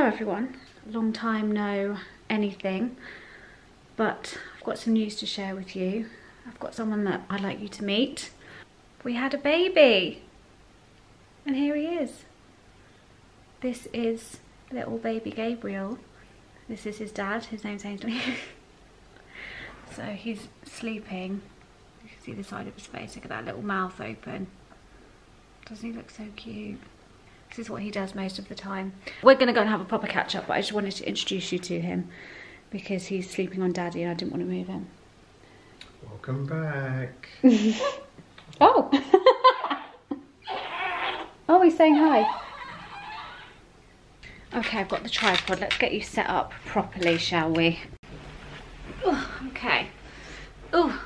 Hello everyone, long time no anything, but I've got some news to share with you. I've got someone that I'd like you to meet. We had a baby, and here he is. This is little baby Gabriel. This is his dad, his name's Ainsley. so he's sleeping. You can see the side of his face, look at that little mouth open. Doesn't he look so cute? This is what he does most of the time. We're going to go and have a proper catch up, but I just wanted to introduce you to him because he's sleeping on daddy and I didn't want to move him. Welcome back. oh! oh, he's saying hi. Okay, I've got the tripod. Let's get you set up properly, shall we? Oh, okay. Oh,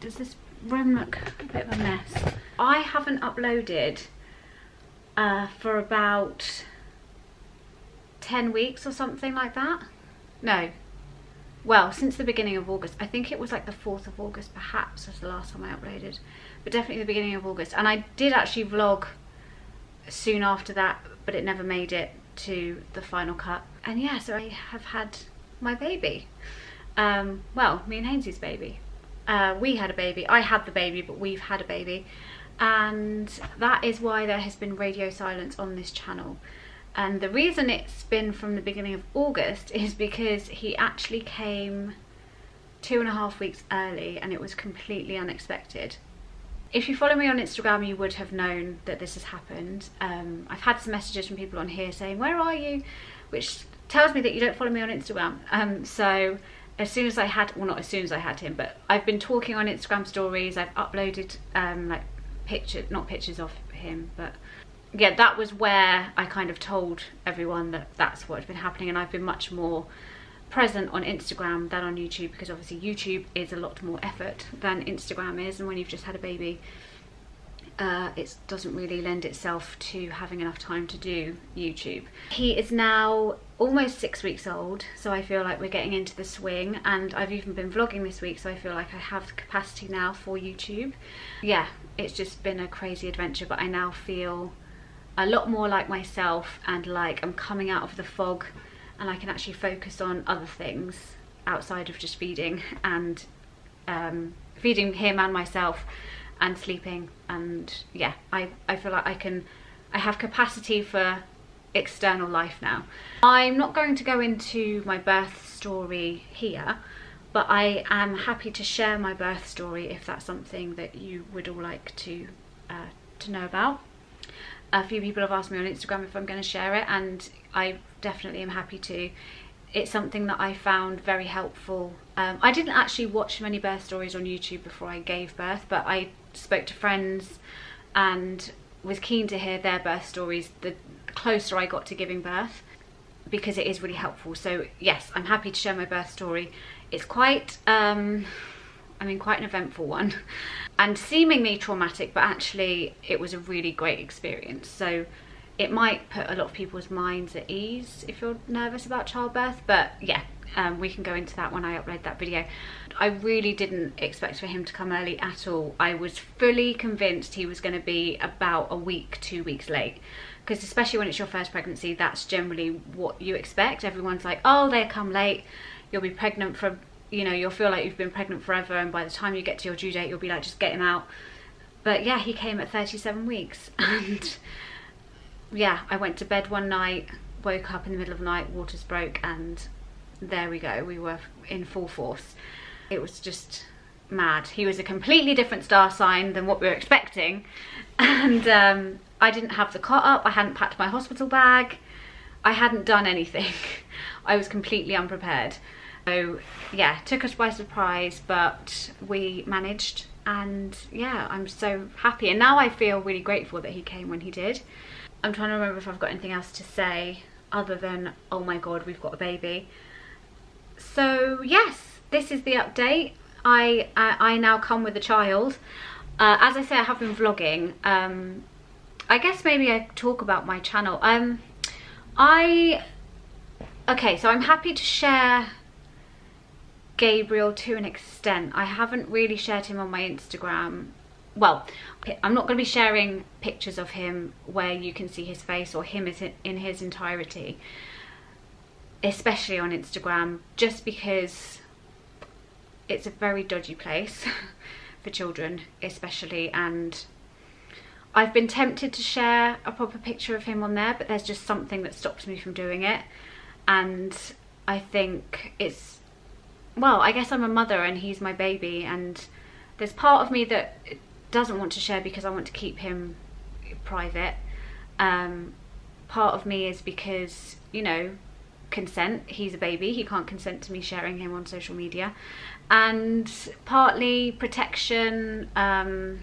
does this room look a bit of a mess? I haven't uploaded uh, for about 10 weeks or something like that. No. Well, since the beginning of August. I think it was like the 4th of August perhaps was the last time I uploaded. But definitely the beginning of August. And I did actually vlog soon after that, but it never made it to the final cut. And yeah, so I have had my baby. Um, well, me and Hainsey's baby. Uh, we had a baby. I had the baby, but we've had a baby and that is why there has been radio silence on this channel and the reason it's been from the beginning of August is because he actually came two and a half weeks early and it was completely unexpected. If you follow me on Instagram you would have known that this has happened. Um, I've had some messages from people on here saying where are you which tells me that you don't follow me on Instagram um, so as soon as I had, well not as soon as I had him, but I've been talking on Instagram stories, I've uploaded um, like pictures, not pictures of him, but yeah, that was where I kind of told everyone that that's what had been happening, and I've been much more present on Instagram than on YouTube because obviously YouTube is a lot more effort than Instagram is, and when you've just had a baby, uh, it doesn't really lend itself to having enough time to do YouTube. He is now almost six weeks old, so I feel like we're getting into the swing, and I've even been vlogging this week, so I feel like I have the capacity now for YouTube. Yeah, it's just been a crazy adventure, but I now feel a lot more like myself and like I'm coming out of the fog and I can actually focus on other things outside of just feeding and um, feeding him and myself and sleeping and yeah I, I feel like I can I have capacity for external life now. I'm not going to go into my birth story here but I am happy to share my birth story if that's something that you would all like to uh, to know about. A few people have asked me on Instagram if I'm going to share it and I definitely am happy to. It's something that I found very helpful. Um, I didn't actually watch many birth stories on YouTube before I gave birth but I spoke to friends and was keen to hear their birth stories the closer I got to giving birth because it is really helpful. So yes, I'm happy to share my birth story. It's quite, um, I mean, quite an eventful one and seemingly traumatic, but actually it was a really great experience. So it might put a lot of people's minds at ease if you're nervous about childbirth, but yeah, um, we can go into that when I upload that video. I really didn't expect for him to come early at all. I was fully convinced he was going to be about a week, two weeks late. Because especially when it's your first pregnancy, that's generally what you expect. Everyone's like, oh, they come late you'll be pregnant for, you know, you'll feel like you've been pregnant forever and by the time you get to your due date, you'll be like, just get him out. But yeah, he came at 37 weeks and yeah, I went to bed one night, woke up in the middle of the night, waters broke and there we go, we were in full force. It was just mad. He was a completely different star sign than what we were expecting and um, I didn't have the cot up, I hadn't packed my hospital bag, I hadn't done anything. I was completely unprepared. So yeah, took us by surprise, but we managed and yeah, I'm so happy. And now I feel really grateful that he came when he did. I'm trying to remember if I've got anything else to say other than, oh my God, we've got a baby. So yes, this is the update. I, I, I now come with a child. Uh, as I say, I have been vlogging. Um, I guess maybe I talk about my channel. Um, I okay so I'm happy to share Gabriel to an extent I haven't really shared him on my Instagram well, I'm not going to be sharing pictures of him where you can see his face or him in his entirety, especially on Instagram, just because it's a very dodgy place for children, especially, and I've been tempted to share a proper picture of him on there, but there's just something that stops me from doing it. And I think it's, well, I guess I'm a mother and he's my baby, and there's part of me that doesn't want to share because I want to keep him private. Um, part of me is because, you know, consent. He's a baby. He can't consent to me sharing him on social media. And partly protection. Um,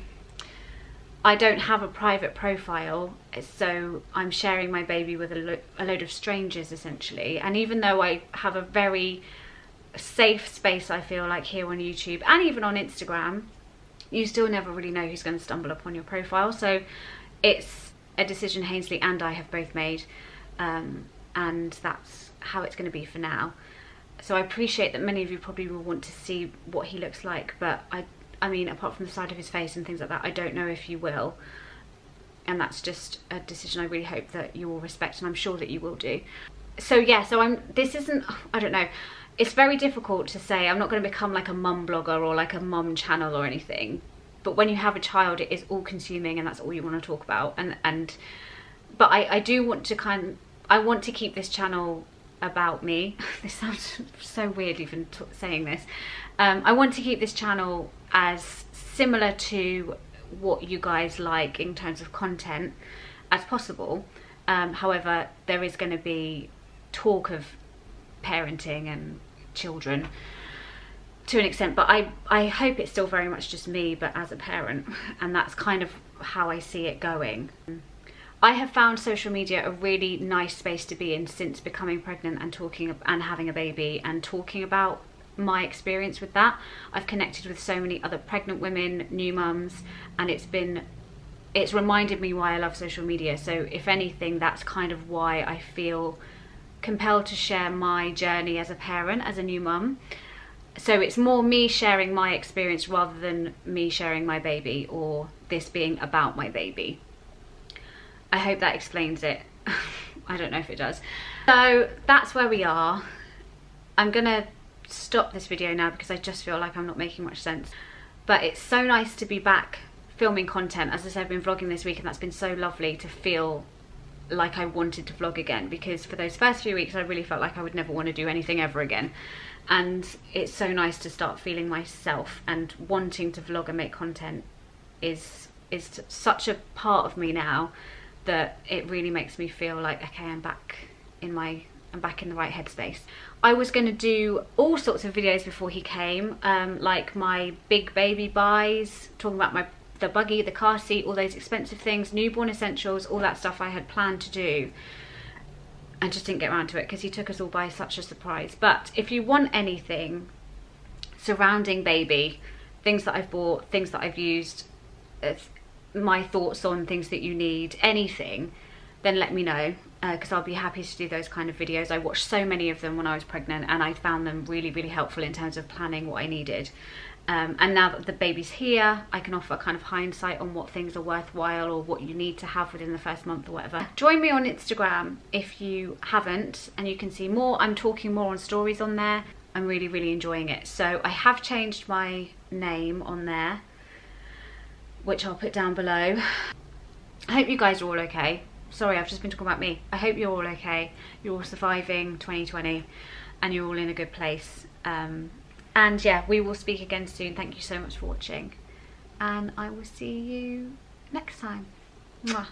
I don't have a private profile, so I'm sharing my baby with a, lo a load of strangers essentially. And even though I have a very safe space, I feel like here on YouTube and even on Instagram, you still never really know who's going to stumble upon your profile. So it's a decision Hainsley and I have both made, um, and that's how it's going to be for now. So I appreciate that many of you probably will want to see what he looks like, but I, I mean, apart from the side of his face and things like that, I don't know if you will. And that's just a decision I really hope that you will respect, and I'm sure that you will do. So yeah, so I'm. This isn't. I don't know it's very difficult to say I'm not going to become like a mum blogger or like a mum channel or anything but when you have a child it is all consuming and that's all you want to talk about and and but I, I do want to kind of, I want to keep this channel about me this sounds so weird even saying this um, I want to keep this channel as similar to what you guys like in terms of content as possible um, however there is going to be talk of parenting and children to an extent but I, I hope it's still very much just me but as a parent and that's kind of how I see it going. I have found social media a really nice space to be in since becoming pregnant and talking and having a baby and talking about my experience with that. I've connected with so many other pregnant women, new mums, and it's been it's reminded me why I love social media. So if anything, that's kind of why I feel compelled to share my journey as a parent, as a new mum. So it's more me sharing my experience rather than me sharing my baby or this being about my baby. I hope that explains it. I don't know if it does. So that's where we are. I'm gonna stop this video now because I just feel like I'm not making much sense. But it's so nice to be back filming content. As I said, I've been vlogging this week and that's been so lovely to feel like I wanted to vlog again because for those first few weeks I really felt like I would never want to do anything ever again and it's so nice to start feeling myself and wanting to vlog and make content is is such a part of me now that it really makes me feel like okay I'm back in my I'm back in the right headspace. I was going to do all sorts of videos before he came, um, like my big baby buys, talking about my the buggy, the car seat, all those expensive things, newborn essentials, all that stuff I had planned to do and just didn't get around to it because he took us all by such a surprise. But if you want anything surrounding baby, things that I've bought, things that I've used, my thoughts on things that you need, anything, then let me know because uh, I'll be happy to do those kind of videos. I watched so many of them when I was pregnant and I found them really, really helpful in terms of planning what I needed. Um, and now that the baby's here, I can offer kind of hindsight on what things are worthwhile or what you need to have within the first month or whatever. Join me on Instagram if you haven't and you can see more. I'm talking more on stories on there. I'm really, really enjoying it. So I have changed my name on there, which I'll put down below. I hope you guys are all okay. Sorry, I've just been talking about me. I hope you're all okay. You're all surviving 2020 and you're all in a good place. Um, and yeah, we will speak again soon. Thank you so much for watching. And I will see you next time. Mwah.